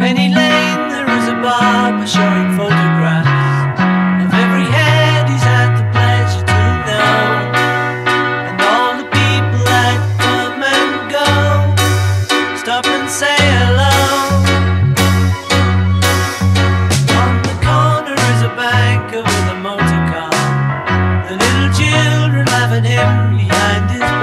Penny Lane, there is a barber showing photographs of every head he's had the pleasure to know, and all the people that come and go stop and say hello. On the corner is a banker with a motor car. The little children laughing him behind his.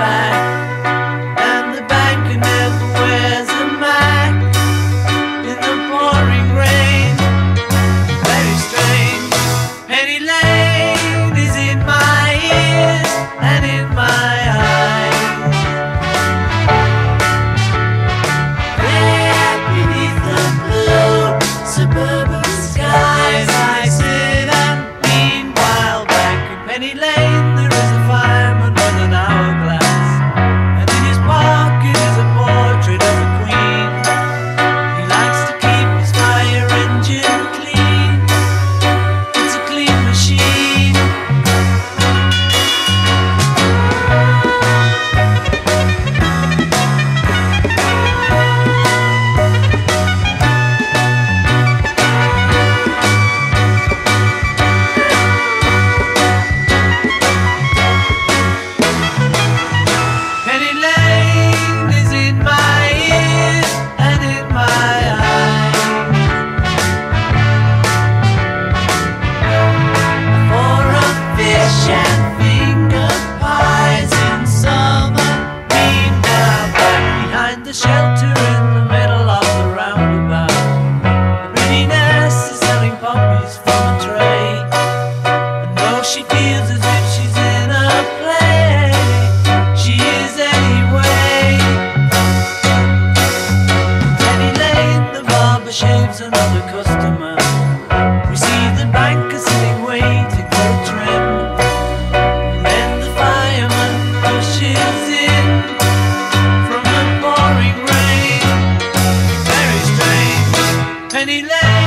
shaves another customer. We see the banker sitting waiting for a trim. And then the fireman pushes in from the pouring rain. Very strange. Penny Lane.